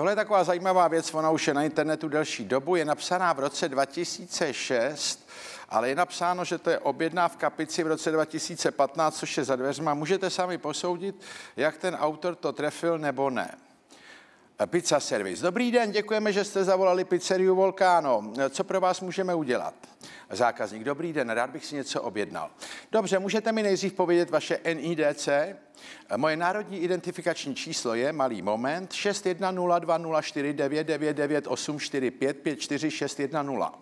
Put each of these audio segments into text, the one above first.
Tohle je taková zajímavá věc, ona už je na internetu delší dobu, je napsaná v roce 2006, ale je napsáno, že to je objednávka pici v roce 2015, což je za dveřma. Můžete sami posoudit, jak ten autor to trefil nebo ne. Pizza Service. Dobrý den, děkujeme, že jste zavolali pizzeriu Volcano. Co pro vás můžeme udělat? Zákazník, dobrý den, rád bych si něco objednal. Dobře, můžete mi nejdřív povědět vaše NIDC? Moje národní identifikační číslo je, malý moment, 61020499984554610.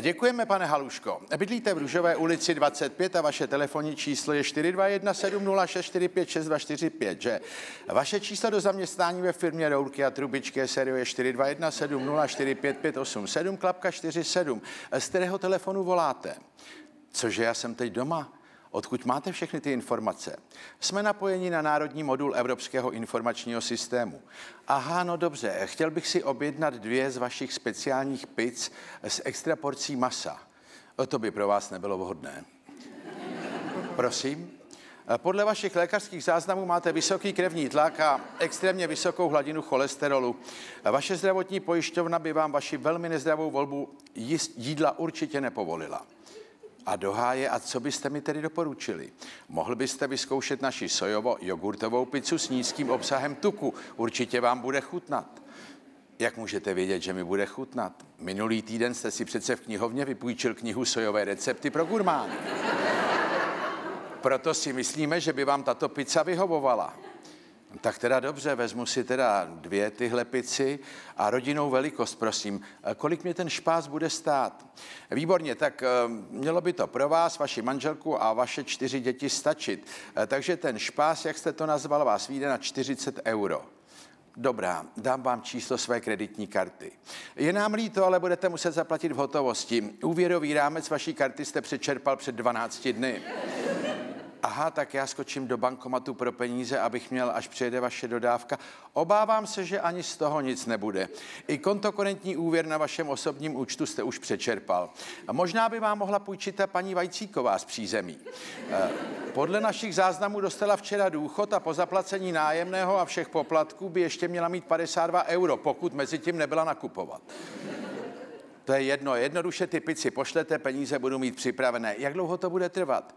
Děkujeme, pane Haluško. Bydlíte v Růžové ulici 25 a vaše telefonní číslo je 4217064562245, že? Vaše číslo do zaměstnání ve firmě Rourky a Trubičky série je 42170455587, klapka 47. Z kterého telefonu voláte? Cože, já jsem teď doma. Odkud máte všechny ty informace? Jsme napojeni na národní modul Evropského informačního systému. Aha, no dobře, chtěl bych si objednat dvě z vašich speciálních pic s extra porcí masa. To by pro vás nebylo vhodné. Prosím? Podle vašich lékařských záznamů máte vysoký krevní tlak a extrémně vysokou hladinu cholesterolu. Vaše zdravotní pojišťovna by vám vaši velmi nezdravou volbu jídla určitě nepovolila a do háje. A co byste mi tedy doporučili? Mohl byste vyzkoušet naši sojovo-jogurtovou pizzu s nízkým obsahem tuku. Určitě vám bude chutnat. Jak můžete vědět, že mi bude chutnat? Minulý týden jste si přece v knihovně vypůjčil knihu Sojové recepty pro gurmány. Proto si myslíme, že by vám tato pizza vyhovovala. Tak teda dobře, vezmu si teda dvě tyhle pici a rodinnou velikost, prosím. Kolik mě ten špás bude stát? Výborně, tak eh, mělo by to pro vás, vaši manželku a vaše čtyři děti stačit. Eh, takže ten špás, jak jste to nazval, vás vyjde na 40 euro. Dobrá, dám vám číslo své kreditní karty. Je nám líto, ale budete muset zaplatit v hotovosti. Úvěrový rámec vaší karty jste přečerpal před 12 dny aha, tak já skočím do bankomatu pro peníze, abych měl, až přijede vaše dodávka. Obávám se, že ani z toho nic nebude. I kontokorentní úvěr na vašem osobním účtu jste už přečerpal. A možná by vám mohla půjčit ta paní Vajcíková z přízemí. Eh, podle našich záznamů dostala včera důchod a po zaplacení nájemného a všech poplatků by ještě měla mít 52 euro, pokud mezi tím nebyla nakupovat. To je jedno, jednoduše ty pici pošlete, peníze budu mít připravené. Jak dlouho to bude trvat?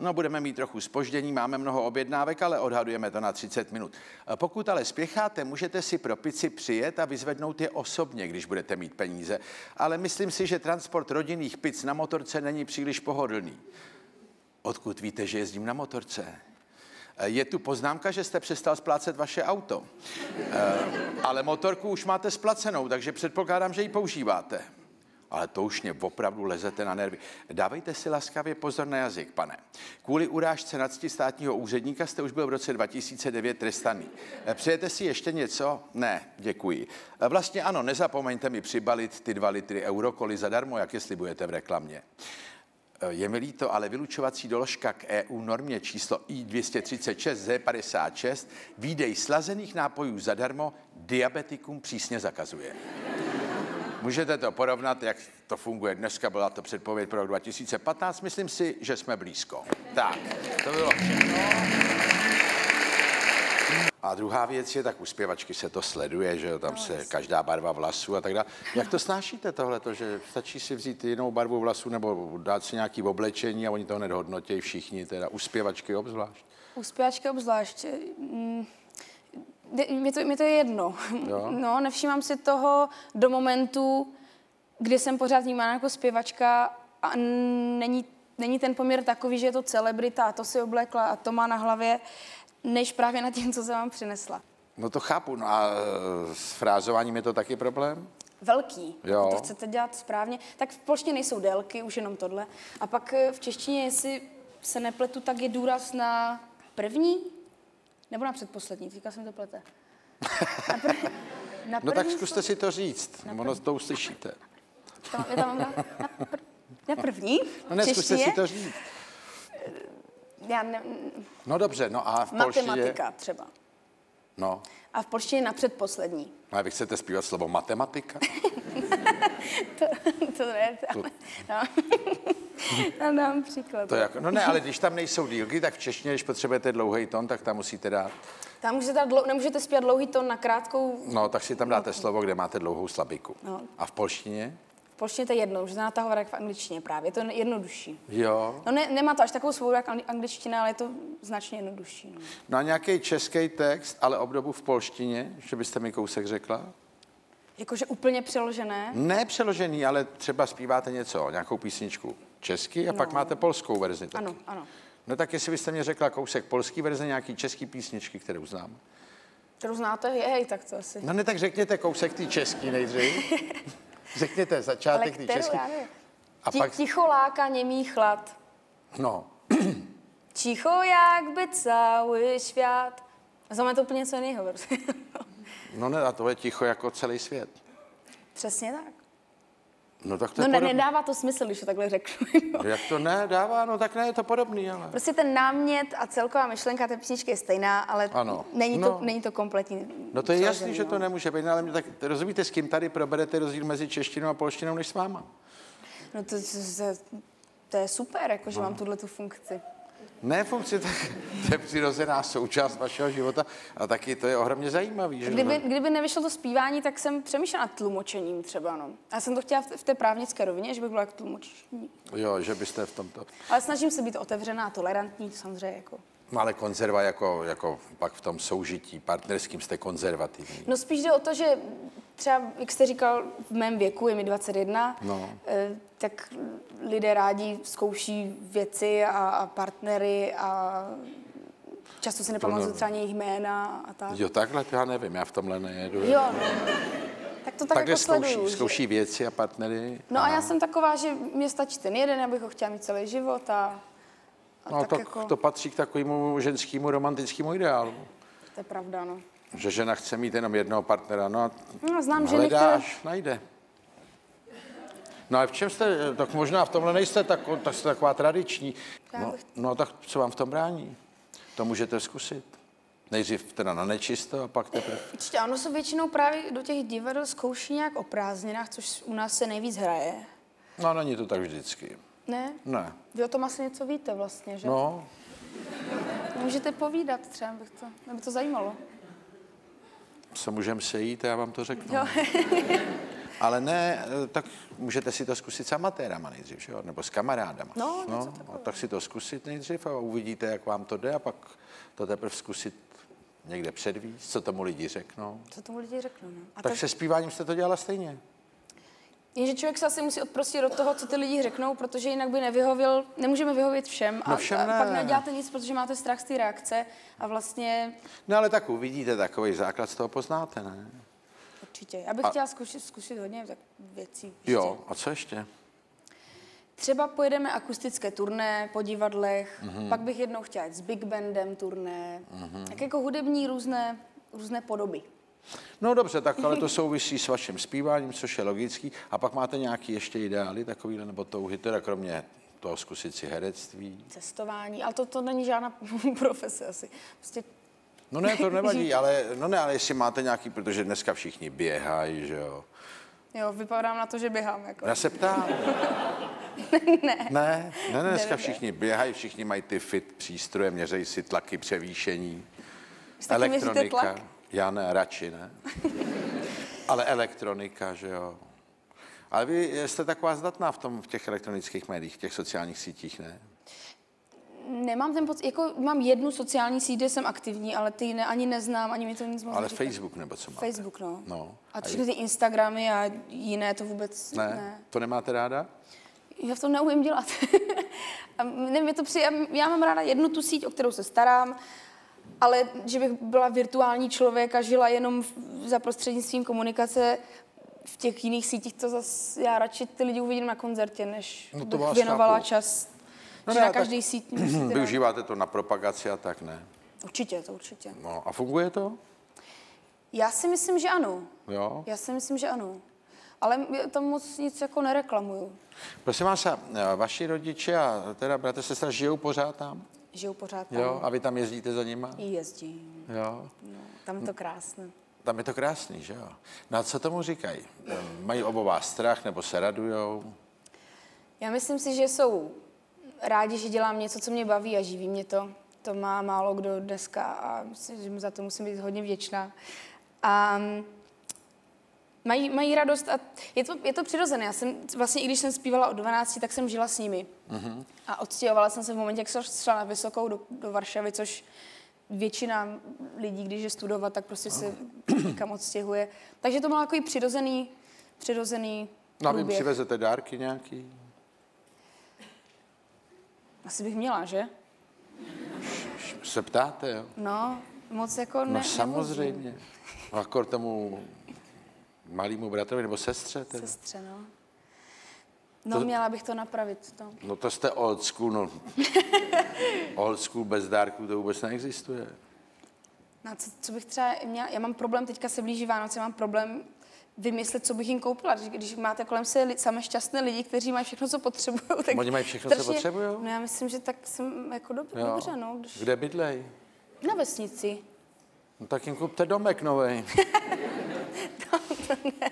No, budeme mít trochu spoždění, máme mnoho objednávek, ale odhadujeme to na 30 minut. Pokud ale spěcháte, můžete si pro pici přijet a vyzvednout je osobně, když budete mít peníze. Ale myslím si, že transport rodinných pic na motorce není příliš pohodlný. Odkud víte, že jezdím na motorce? Je tu poznámka, že jste přestal splácet vaše auto. Ale motorku už máte splacenou, takže předpokládám, že ji používáte ale to už mě opravdu lezete na nervy. Dávejte si laskavě pozor na jazyk, pane. Kvůli urážce nadsti státního úředníka jste už byl v roce 2009 trestaný. Eh, přejete si ještě něco? Ne, děkuji. Eh, vlastně ano, nezapomeňte mi přibalit ty dva litry eurokoly zadarmo, jak je slibujete v reklamě. Eh, je mi líto, ale vylučovací doložka k EU normě číslo I236 Z56 výdej slazených nápojů zadarmo diabetikům přísně zakazuje. Můžete to porovnat, jak to funguje dneska, byla to předpověď pro rok 2015, myslím si, že jsme blízko. Tak, to bylo všechno. A druhá věc je, tak u zpěvačky se to sleduje, že tam se každá barva vlasů a tak dále. Jak to snášíte tohle, že stačí si vzít jinou barvu vlasů nebo dát si nějaký oblečení a oni to hned hodnotí všichni, teda u zpěvačky obzvlášť? U zpěvačky obzvlášť. Mm, mě to, mě to je jedno. Jo. No, nevšímám si toho do momentu, kdy jsem pořád vnímána jako zpěvačka a není, není ten poměr takový, že je to celebrita a to si oblekla a to má na hlavě, než právě na tím, co jsem vám přinesla. No to chápu. No a e, s frázováním je to taky problém? Velký. Jo. To chcete dělat správně. Tak v polštině nejsou délky, už jenom tohle. A pak e, v češtině, jestli se nepletu, tak je důraz na první nebo na předposlední, teďka jsem to plete. Na pr- na no tak zkuste si to říct, na ono to uslyšíte. To, je tam na, na, pr- na první? No ne, zkuste si to říct. Já ne... No dobře, no a v polštině... Matematika třeba. No. A v polštině na předposlední. No a vy chcete zpívat slovo matematika? to, to ne, to, no. Tam dám příklad. To jako, no ne, ale když tam nejsou dílky, tak v češtině, když potřebujete dlouhý tón, tak tam musíte dát. Tam můžete dát, dlou, nemůžete zpívat dlouhý tón na krátkou... No, tak si tam dáte slovo, kde máte dlouhou slabiku. No. A v polštině? V polštině to je jedno, můžete natahovat jak v angličtině právě, je to jednodušší. Jo. No ne, nemá to až takovou svobodu jak angli- angličtina, ale je to značně jednodušší. No. No a nějaký český text, ale obdobu v polštině, že byste mi kousek řekla? Jakože úplně přeložené. Ne přeložený, ale třeba zpíváte něco, nějakou písničku česky a no. pak máte polskou verzi. Taky. Ano, ano. No tak jestli byste mě řekla kousek polský verze nějaký český písničky, kterou znám. Kterou znáte, jej, tak to asi. No ne, tak řekněte kousek ty český nejdřív. řekněte začátek ty český. A Ti, pak, Ticho láka němý chlad. no, Ticho jak by celý svět. Znamená to úplně něco jiného. No ne, a to je ticho jako celý svět. Přesně tak. No tak to No ne, podobný. nedává to smysl, když to takhle řeknu. Jak to ne, dává, no tak ne, je to podobný, ale. Prostě ten námět a celková myšlenka té písničky je stejná, ale Ano. není, to, No. není to kompletní. No to je jasný, přeložený, že no. to nemůže být, no, ale mě tak rozumíte, s kým tady proberete rozdíl mezi češtinou a polštinou než s váma? No to, to, to, to je super, jako, No. že mám tuhle tu funkci. Ne funkci, tak to je přirozená součást vašeho života a taky to je ohromně zajímavý. Že? Kdyby, No. kdyby nevyšlo to zpívání, tak jsem přemýšlela nad tlumočením třeba. No. Já jsem to chtěla v, té právnické rovině, že bych byla jak tlumočení. Jo, že byste v tomto... Ale snažím se být otevřená tolerantní, samozřejmě. Jako. No ale konzerva jako, jako pak v tom soužití partnerským jste konzervativní. No spíš jde o to, že třeba, jak jste říkal, v mém věku, je mi 21, No. eh, tak lidé rádi zkouší věci a, a partnery a často si nepamatuju ne- třeba ani jejich jména a tak. Jo, takhle to já nevím, já v tomhle nejedu. Jo. Tak to tak Takhle jako zkouší, sleduju. že- zkouší věci a partnery. No a Aha. já jsem taková, že mě stačí ten jeden, abych ho chtěla mít celý život a, a No tak, tak jako, to patří k takovému ženskému romantickému ideálu. to je pravda, no. Že žena chce mít jenom jednoho partnera, no a no znám ženy, které... hledáš, najde. No a v čem jste, tak možná v tomhle nejste tak, tak jste taková tradiční. No, no tak co vám v tom brání? To můžete zkusit. Nejdřív teda na nečisto a pak teprve. Určitě, ono se většinou právě do těch divadel zkouší nějak o prázdninách, což u nás se nejvíc hraje. No není to tak vždycky. Ne? Ne. Vy o tom asi něco víte vlastně, že? No, Můžete povídat třeba, bych to, mě by to zajímalo. se můžeme sejít a já vám to řeknu. Jo. Ale ne, eh, tak můžete si to zkusit s amatérama nejdřív, že jo? nebo s kamarádama. No, no takového. tak si to zkusit nejdřív a uvidíte, jak vám to jde a pak to teprve zkusit někde předvíst, co tomu lidi řeknou. Co tomu lidi řeknou, no. A Tak tak, se zpíváním jste to dělala stejně. Jenže člověk se asi musí odprostit od toho, co ty lidi řeknou, protože jinak by nevyhověl, nemůžeme vyhovět všem. A, No všem a ne. pak neděláte nic, protože máte strach z té reakce a vlastně No ale tak uvidíte, takový základ z toho poznáte, ne? určitě. Já bych A- chtěla zkusit, zkusit hodně tak věcí. ještě. Jo, a co ještě? Třeba pojedeme akustické turné po divadlech, Mhm. mm-hmm. pak bych jednou chtěla jít s big bandem turné, mm-hmm. tak jako hudební různé, různé podoby. No dobře, tak ale to souvisí s vaším zpíváním, což je logický. A pak máte nějaký ještě ideály takovýhle, nebo touhy, teda kromě toho zkusit si herectví. Cestování, ale to, to není žádná profese asi. Prostě No ne, to nevadí, ale, no ne, ale jestli máte nějaký, protože dneska všichni běhají, že jo. jo, vypadám na to, že běhám. Jako. Já se ptám. ne. Ne, ne, ne, dneska ne. všichni běhají, všichni mají ty fit přístroje, měřejí si tlaky, převýšení. Měříte tlak? Já ne, radši ne. Ale elektronika, že jo. Ale vy jste taková zdatná v, tom, v těch elektronických médiích, v těch sociálních sítích, ne? Nemám ten pocit, jako mám jednu sociální síť, kde jsem aktivní, ale ty ne, ani neznám, ani mi to nic moc Ale neříká. Facebook nebo co máte? Facebook, no. No. A všechny ty Instagramy a jiné to vůbec Ne? ne. To nemáte ráda? Já v tom neumím dělat. a ne, mě to přijde, já mám ráda jednu tu síť, o kterou se starám, ale že bych byla virtuální člověk a žila jenom v, za prostřednictvím komunikace v těch jiných sítích, to zase já radši ty lidi uvidím na koncertě, než No to bych věnovala chápu. čas. No ne, na každý dát. Využíváte to na propagaci a tak, ne? Určitě, to určitě. No a funguje to? Já si myslím, že ano. Jo? Já si myslím, že ano. Ale tam moc nic jako nereklamuju. Prosím vás, vaši rodiče a teda bratr, sestra žijou pořád tam? Žiju pořád tam. Jo? A vy tam jezdíte za nima? Jezdím. Jo? No, tam je to krásné. tam je to krásný, že jo? No a co tomu říkají? Mají obová strach nebo se radujou? Já myslím si, že jsou rádi, že dělám něco, co mě baví a živí mě to. To má málo kdo dneska a myslím, že za to musím být hodně vděčná. A mají, mají radost a je to, je to přirozené. Já jsem vlastně, i když jsem zpívala od 12, tak jsem žila s nimi. Mm-hmm. A odstěhovala jsem se v momentě, jak jsem šla na vysokou do, do Varšavy, což většina lidí, když je studovat, tak prostě se někam odstěhuje. Takže to bylo takový přirozený, přirozený No a vy přivezete dárky nějaký? Asi bych měla, že? Se ptáte, jo? No, moc jako ne, No samozřejmě. No, akor tomu malýmu bratrovi nebo sestře? Tedy? Sestře, no. No, to, měla bych to napravit. To. No to jste old school, no. old school bez dárků to vůbec neexistuje. No, co, co bych třeba měla, já mám problém, teďka se blíží Vánoce, mám problém vymyslet, co bych jim koupila. Když, když máte kolem se li, samé šťastné lidi, kteří mají všechno, co potřebují, tak... Oni mají všechno, strašně, co potřebují? No já myslím, že tak jsem jako dob, dobře, no. Když... Kde bydlej? Na vesnici. No tak jim kupte domek nový. ne.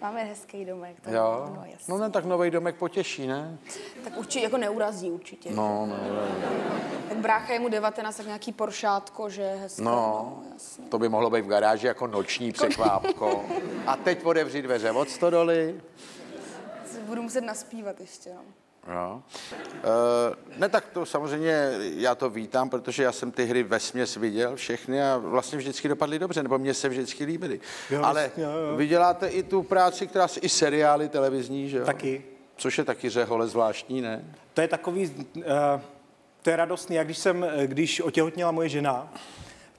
Máme hezký domek. To jo. No, jasný. no ne, tak nový domek potěší, ne? Tak určitě, jako neurazí určitě. No, no, no. Tak brácha je mu 19, tak nějaký poršátko, že je hezké. No, no jasně. to by mohlo být v garáži jako noční překvápko. A teď otevřít dveře od stodoly. Budu muset naspívat ještě, no. No. E, ne, tak to samozřejmě já to vítám, protože já jsem ty hry ve směs viděl všechny a vlastně vždycky dopadly dobře, nebo mě se vždycky líbily. Jo, Ale jo, jo. vy děláte i tu práci, která se i seriály televizní, že jo? Taky. Což je taky řehole zvláštní, ne? To je takový, uh, to je radostný, jak když jsem, když otěhotněla moje žena,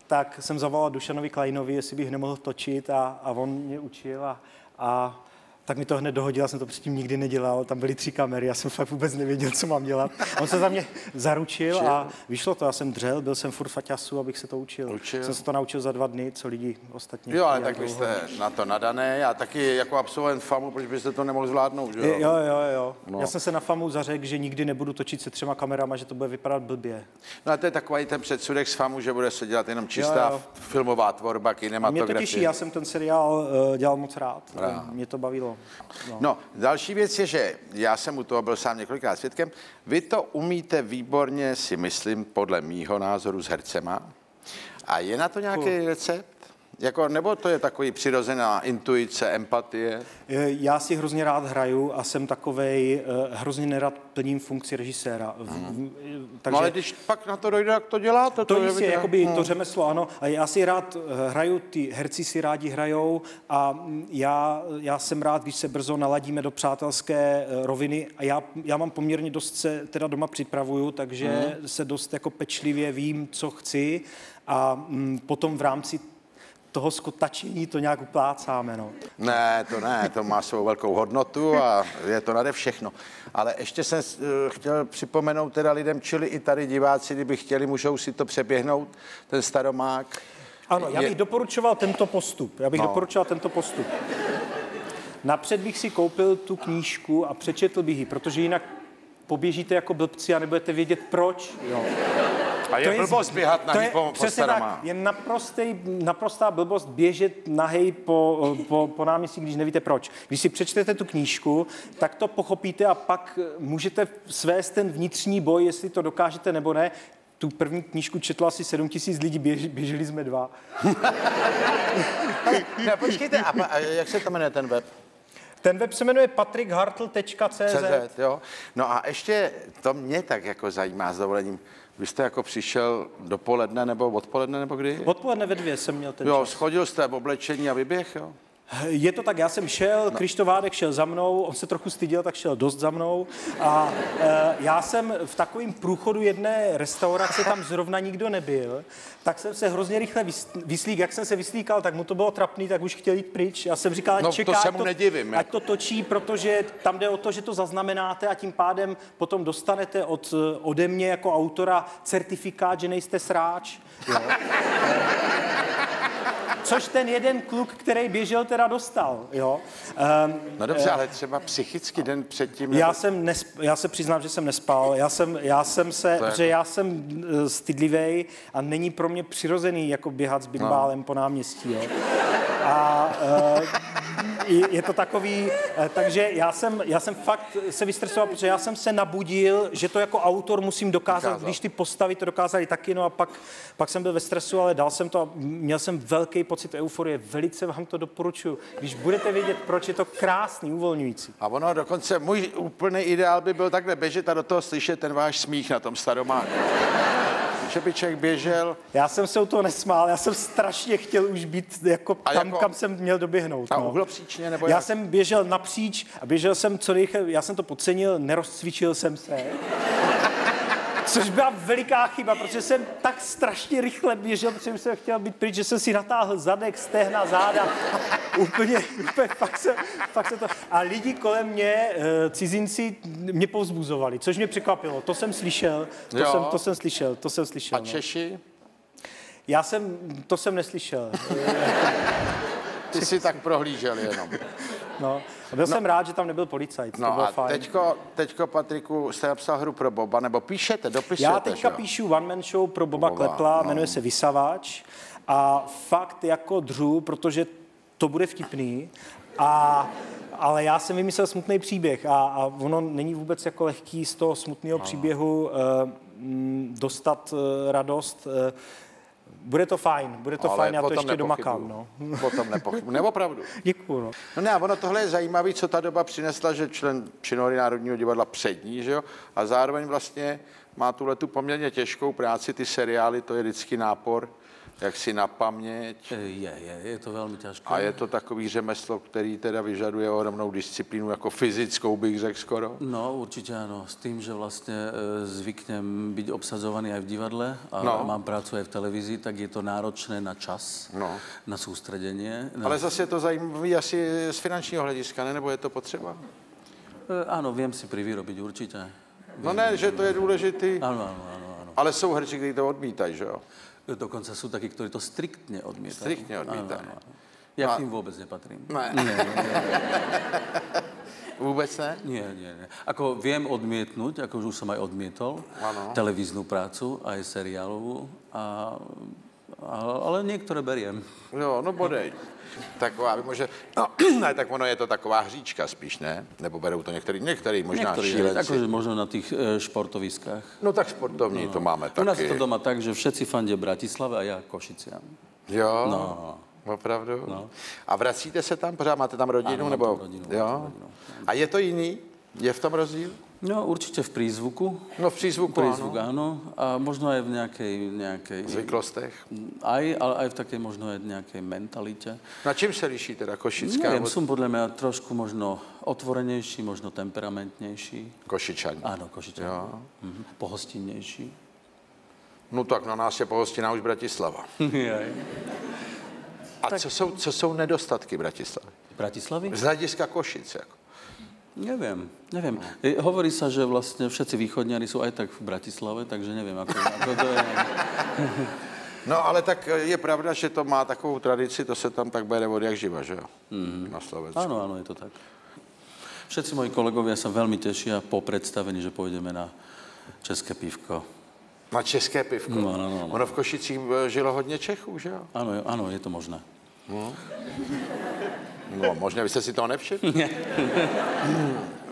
tak jsem zavolal Dušanovi Kleinovi, jestli bych nemohl točit a, a on mě učil a, a tak mi to hned dohodil, já jsem to předtím nikdy nedělal, tam byly tři kamery, já jsem fakt vůbec nevěděl, co mám dělat. On se za mě zaručil a vyšlo to, já jsem dřel, byl jsem furt faťasu, abych se to učil. učil. Jsem se to naučil za dva dny, co lidi ostatní. Jo, ale tak vy jste na to nadané, já taky jako absolvent FAMu, proč byste to nemohl zvládnout, že jo? Jo, jo, jo. No. Já jsem se na FAMu zařekl, že nikdy nebudu točit se třema kamerama, že to bude vypadat blbě. No a to je takový ten předsudek z FAMu, že bude se dělat jenom čistá jo, jo. filmová tvorba, kinematografie. Mě to těší, já jsem ten seriál uh, dělal moc rád. rád. Mě to bavilo. No. no, další věc je, že já jsem u toho byl sám několikrát svědkem. Vy to umíte výborně, si myslím, podle mýho názoru s hercema. A je na to nějaký recept? Jako, nebo to je takový přirozená intuice, empatie? Já si hrozně rád hraju a jsem takovej, eh, hrozně nerad plním funkci režiséra. Hmm. Takže, no ale když pak na to dojde, jak to děláte? To, to jistě, jakoby hmm. to řemeslo, ano. A já si rád eh, hraju, ty herci si rádi hrajou a mm, já, já jsem rád, když se brzo naladíme do přátelské eh, roviny a já, já mám poměrně dost se teda doma připravuju, takže hmm. se dost jako pečlivě vím, co chci a mm, potom v rámci toho skotačení to nějak uplácáme. No. Ne, to ne, to má svou velkou hodnotu a je to nade všechno. Ale ještě jsem uh, chtěl připomenout teda lidem, čili i tady diváci, kdyby chtěli, můžou si to přeběhnout, ten staromák. Ano, já bych je... doporučoval tento postup. Já bych no. doporučoval tento postup. Napřed bych si koupil tu knížku a přečetl bych ji, protože jinak poběžíte jako blbci a nebudete vědět proč. Jo. A je, to je blbost běhat na je, po, po tak, je naprostý, naprostá blbost běžet nahej po, po, po náměstí, když nevíte proč. Když si přečtete tu knížku, tak to pochopíte a pak můžete svést ten vnitřní boj, jestli to dokážete nebo ne. Tu první knížku četlo asi 7 tisíc lidí, běž, běželi jsme dva. ne, počkejte, a, a jak se to jmenuje ten web? Ten web se jmenuje patrickhartl.cz. jo. No a ještě to mě tak jako zajímá s dovolením. Vy jste jako přišel dopoledne nebo odpoledne nebo kdy? Odpoledne ve dvě jsem měl ten Jo, čas. schodil jste v oblečení a vyběh, jo? Je to tak, já jsem šel, no. Krištovádek šel za mnou, on se trochu styděl, tak šel dost za mnou. A e, já jsem v takovém průchodu jedné restaurace, tam zrovna nikdo nebyl, tak jsem se hrozně rychle vyslík. Jak jsem se vyslíkal, tak mu to bylo trapný, tak už chtěl jít pryč. Já jsem říkal, no, čeká, to se mu to, nedivím, ať to točí, protože tam jde o to, že to zaznamenáte a tím pádem potom dostanete od, ode mě jako autora certifikát, že nejste sráč. Jo. Což ten jeden kluk, který běžel, teda dostal. Jo. Um, no dobře, uh, ale třeba psychicky den předtím... Já, nebo... jsem nesp, já se přiznám, že jsem nespal. Já jsem, já jsem se, že jako... já jsem uh, stydlivý a není pro mě přirozený jako běhat s bimbálem no. po náměstí. Jo. A uh, je to takový, uh, takže já jsem, já jsem fakt se vystresoval, protože já jsem se nabudil, že to jako autor musím dokázat, dokázat. když ty postavy to dokázali taky, no a pak, pak jsem byl ve stresu, ale dal jsem to a měl jsem velký pocit euforie, velice vám to doporučuji. Když budete vědět, proč je to krásný, uvolňující. A ono dokonce, můj úplný ideál by byl takhle běžet a do toho slyšet ten váš smích na tom staromáku že by člověk běžel. Já jsem se u toho nesmál, já jsem strašně chtěl už být jako a tam, jako, kam jsem měl doběhnout. A no. uhlopříčně? Nebo já jak? jsem běžel napříč a běžel jsem co nejchyl, já jsem to podcenil, nerozcvičil jsem se. Což byla veliká chyba, protože jsem tak strašně rychle běžel, protože jsem chtěl být pryč, že jsem si natáhl zadek, stehna, záda. úplně, úplně fakt, se, fakt se to... A lidi kolem mě, eh, cizinci, mě povzbuzovali, což mě překvapilo. To jsem slyšel, to, jsem, to jsem slyšel, to jsem slyšel. A no. Češi? No. Já jsem, to jsem neslyšel. Ty jsi tak prohlížel jenom. No, byl no, jsem rád, že tam nebyl policajt. No to bylo a fajn. Teďko, teďko, Patriku, jste napsal hru pro Boba, nebo píšete, dopisujete, Já teďka že? píšu one man show pro Boba, Boba Klepla, no. jmenuje se Vysavač. A fakt jako dřu, protože to bude vtipný. A ale já jsem vymyslel smutný příběh a, a ono není vůbec jako lehký z toho smutného příběhu uh, dostat uh, radost. Uh, bude to fajn, bude to Ale fajn, já to ještě domakám. No. Potom nepochybuji, nebo pravdu. Děkuju. No. no ne, ono tohle je zajímavé, co ta doba přinesla, že člen činory Národního divadla přední, že jo, a zároveň vlastně má tuhle tu poměrně těžkou práci, ty seriály, to je vždycky nápor, jak si na paměť. Je, je, je to velmi těžké. A je to takový řemeslo, který teda vyžaduje ohromnou disciplínu, jako fyzickou bych řekl skoro? No, určitě ano. S tím, že vlastně e, zvyknem být obsazovaný i v divadle a no. mám prácu i v televizi, tak je to náročné na čas, no. na soustředění. Na... Ale zase je to zajímavé asi z finančního hlediska, ne? nebo je to potřeba? E, ano, vím si privýrobit určitě. No ne, že to je důležitý. Ano, ano, ano. Ano. Ale jsou herci, kteří to odmítají, že jo? Dokonce jsou taky, kteří to striktně odmítají. Striktně odmítají. Já k ním vůbec nepatrím. Ne. ne, ne, ne. Vůbec ne? Ne, ne, ne. Ako vím odmítnout, jako už jsem aj odmítol, ano. televizní prácu, aj seriálovou, a, ale některé beriem. Jo, no bodej. Taková, může, no, ne, tak ono je to taková hříčka spíš, ne? Nebo berou to některý, některý možná některý, šílenci. Takže možná na těch e, športoviskách. No tak sportovní no. to máme taky. U nás je to doma tak, že všetci fandě Bratislava a já Košiciam. Jo? No. Opravdu? No. A vracíte se tam? Pořád máte tam rodinu? Ano, nebo? rodinu, jo? rodinu. A je to jiný? Je v tom rozdíl? No určitě v přízvuku. No v přízvuku, Prízvuk, ano. ano. A možno aj v nějaké... nějaké Zvyklostech? Aj, ale aj v také možno aj nějaké mentalitě. Na čím se liší teda Košická? Nevím, od... jsem podle mě trošku možno otvorenější, možno temperamentnější. Košičani. Ano, Košičani. Jo. Mhm. Pohostinnější. No tak na nás je pohostinná už Bratislava. A tak... co, jsou, co jsou nedostatky Bratislavy? Bratislavy? Z hlediska Košic. Jako. Nevím, nevím. No. Hovorí se, že vlastně všetci východňari jsou aj tak v Bratislave, takže nevím, ako, ako to je. No ale tak je pravda, že to má takovou tradici, to se tam tak bere od jak živa, že jo? Mm-hmm. Na Slovensku. Ano, ano, je to tak. Všetci moji kolegovia sa veľmi tešia po predstavení, že pôjdeme na České pivko. Na České pivko? No, no, no. Ono v Košicích eh, žilo hodně Čechů, že jo? Ano, ano, je to možné. No. No, možná byste si toho nevšiml.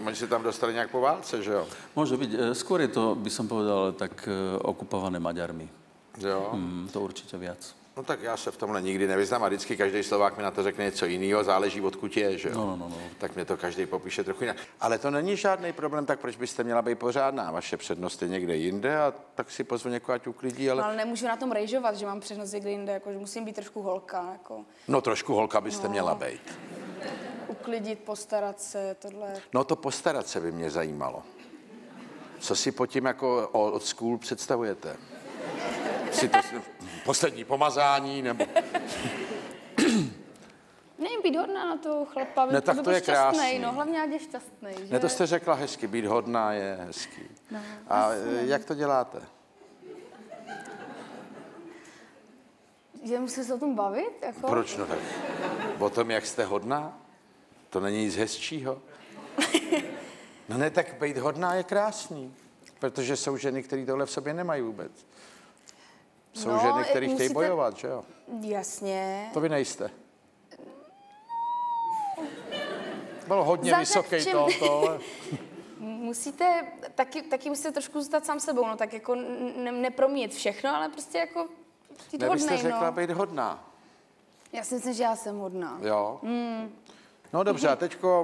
Oni se tam dostali nějak po válce, že jo? Může být. Eh, skôr je to, by som povedal, tak eh, okupované Maďarmi. Jo? Hmm, to určitě víc. No tak já se v tomhle nikdy nevyznám a vždycky každý Slovák mi na to řekne něco jiného, záleží odkud je, že jo? No, no, no, no. Tak mě to každý popíše trochu jinak. Ale to není žádný problém, tak proč byste měla být pořádná? Vaše přednost je někde jinde a tak si pozvu někoho, ať uklidí, ale... No, ale nemůžu na tom rejžovat, že mám přednost někde jinde, jako, že musím být trošku holka. Jako. No trošku holka byste no. měla být. Uklidit, postarat se, tohle. No to postarat se by mě zajímalo. Co si pod tím jako od school představujete? Si to, poslední pomazání, nebo... Nevím, být hodná na toho chlapa, ne, tak to je šťastný, krásný. no, hlavně ať je šťastný. Že? Ne, to jste řekla hezky, být hodná je hezký. No, A asi. jak to děláte? Že musím se o tom bavit? Jako? Proč no tak? O tom, jak jste hodná? To není nic hezčího. No ne, tak být hodná je krásný. Protože jsou ženy, které tohle v sobě nemají vůbec. Jsou no, ženy, e, které chtějí bojovat, že jo? Jasně. To vy nejste. Byl hodně Zatak vysoký čem... to, ale... musíte, taky, taky musíte trošku zůstat sám sebou, no tak jako ne, nepromít všechno, ale prostě jako být ne, hodnej, jste řekla no. být hodná. Já si myslím, že já jsem hodná. Jo. Mm. No dobře, a teďko